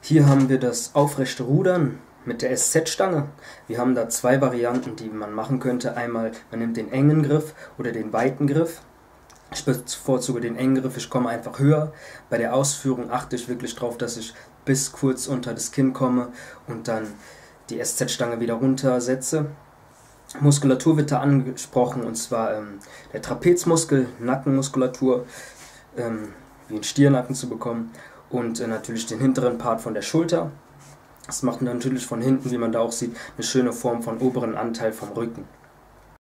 Hier haben wir das aufrechte Rudern mit der SZ-Stange. Wir haben da zwei Varianten, die man machen könnte. Einmal, man nimmt den engen Griff oder den weiten Griff. Ich bevorzuge den engen Griff, ich komme einfach höher. Bei der Ausführung achte ich wirklich darauf, dass ich bis kurz unter das Kinn komme und dann die SZ-Stange wieder runtersetze. Muskulatur wird da angesprochen und zwar ähm, der Trapezmuskel, Nackenmuskulatur, ähm, wie ein Stiernacken zu bekommen und äh, natürlich den hinteren Part von der Schulter. Das macht natürlich von hinten, wie man da auch sieht, eine schöne Form von oberen Anteil vom Rücken.